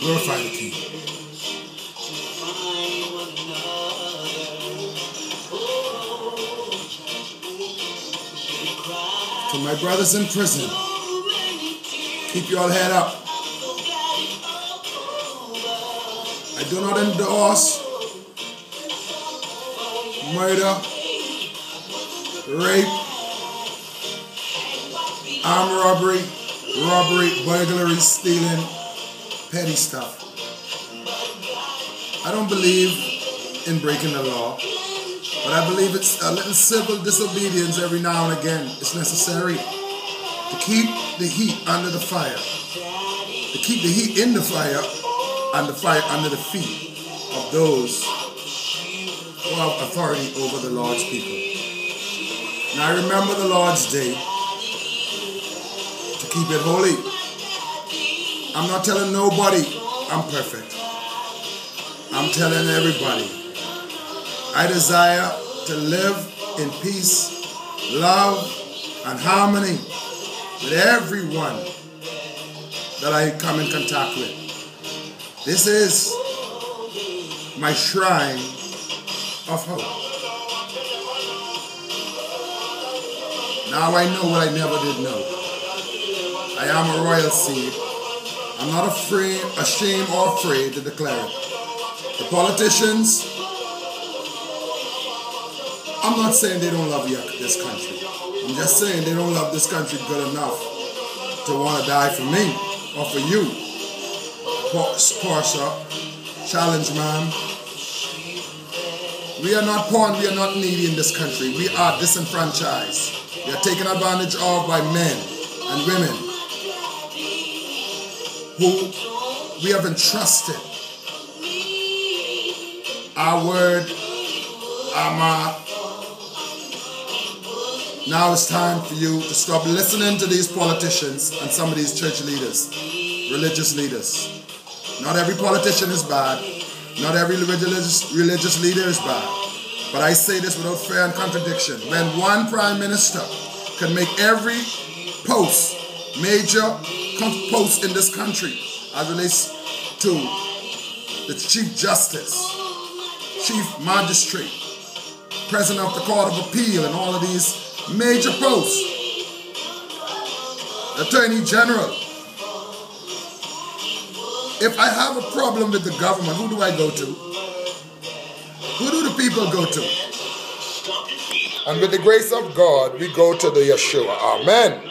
Glorify the King. To my brothers in prison, keep your head up. I do not endorse murder, rape, armed robbery, robbery, burglary, stealing, petty stuff. I don't believe in breaking the law, but I believe it's a little civil disobedience every now and again is necessary to keep the heat under the fire, to keep the heat in the fire and the fire under the feet of those who have authority over the Lord's people. Now remember the Lord's day to keep it holy. I'm not telling nobody I'm perfect. I'm telling everybody I desire to live in peace, love, and harmony with everyone that I come in contact with. This is my shrine of hope. Now I know what I never did know. I am a royal seed. I'm not afraid, ashamed or afraid to declare it. The politicians, I'm not saying they don't love this country. I'm just saying they don't love this country good enough to want to die for me or for you. Portia, challenge man. We are not poor we are not needy in this country. We are disenfranchised. We are taken advantage of by men and women who we have entrusted our word, our mouth. Now it's time for you to stop listening to these politicians and some of these church leaders, religious leaders. Not every politician is bad. Not every religious, religious leader is bad. But I say this without fear and contradiction. When one prime minister can make every post, major post in this country as relates to the Chief Justice, Chief Magistrate, President of the Court of Appeal, and all of these major posts, Attorney General, if I have a problem with the government, who do I go to? Who do the people go to? And with the grace of God, we go to the Yeshua. Amen.